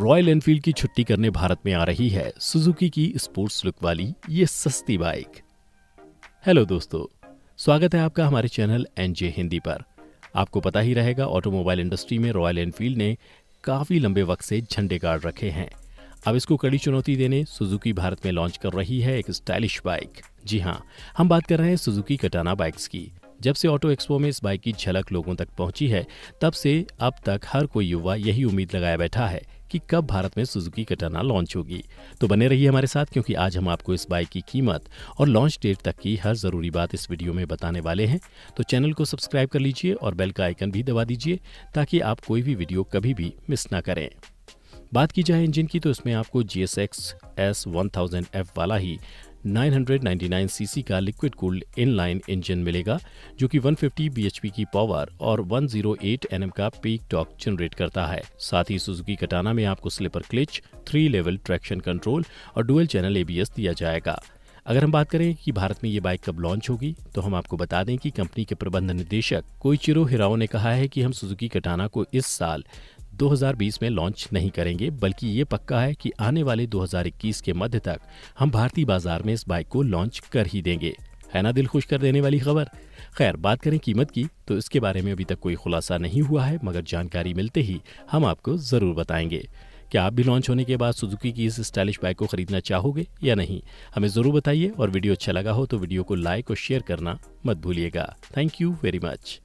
Royal Enfield की छुट्टी करने भारत में आ रही है। सुजुकी की स्पोर्ट्स लुक वाली ये सस्ती बाइक हेलो दोस्तों, स्वागत है आपका हमारे चैनल एनजे हिंदी पर। आपको पता ही रहेगा ऑटोमोबाइल इंडस्ट्री में रॉयल एनफील्ड ने काफ़ी लंबे वक्त से झंडे गाड़ रखे हैं। अब इसको कड़ी चुनौती देने सुजुकी भारत में लॉन्च कर रही है एक स्टाइलिश बाइक जी हाँ हम बात कर रहे हैं सुजुकी कटाना बाइक्स की। जब से ऑटो एक्सपो में इस बाइक की झलक लोगों तक पहुँची है, तब से अब तक हर कोई युवा यही उम्मीद लगाया बैठा है कि कब भारत में सुजुकी कटाना लॉन्च होगी। तो बने रहिए हमारे साथ, क्योंकि आज हम आपको इस बाइक की कीमत और लॉन्च डेट तक की हर ज़रूरी बात इस वीडियो में बताने वाले हैं। तो चैनल को सब्सक्राइब कर लीजिए और बेल का आइकन भी दबा दीजिए, ताकि आप कोई भी वीडियो कभी भी मिस ना करें। बात की जाए इंजन की तो इसमें आपको G S X S one thousand F वाला ही 999 सीसी का लिक्विड कूल्ड इनलाइन इंजन मिलेगा, जो कि 150 बीएचपी की पावर और 108 एनएम का पीक टॉक जनरेट करता है। साथ ही सुजुकी कटाना में आपको slipper clutch three level traction control और डुअल चैनल एबीएस दिया जाएगा। अगर हम बात करें कि भारत में ये बाइक कब लॉन्च होगी तो हम आपको बता दें कि कंपनी के प्रबंध निदेशक कोईचिरो हिराओ ने कहा है कि हम सुजुकी कटाना को इस साल 2020 में लॉन्च नहीं करेंगे, बल्कि ये पक्का है कि आने वाले 2021 के मध्य तक हम भारतीय बाज़ार में इस बाइक को लॉन्च कर ही देंगे। है ना, दिल खुश कर देने वाली खबर? खैर, बात करें कीमत की तो इसके बारे में अभी तक कोई खुलासा नहीं हुआ है, मगर जानकारी मिलते ही हम आपको ज़रूर बताएँगे। क्या आप भी लॉन्च होने के बाद सुजुकी की इस स्टाइलिश बाइक को खरीदना चाहोगे या नहीं? हमें ज़रूर बताइए, और वीडियो अच्छा लगा हो तो वीडियो को लाइक और शेयर करना मत भूलिएगा। Thank you very much